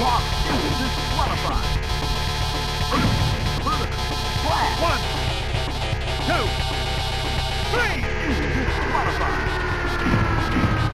Block is disqualified. Flat. One, two, three. Disqualified.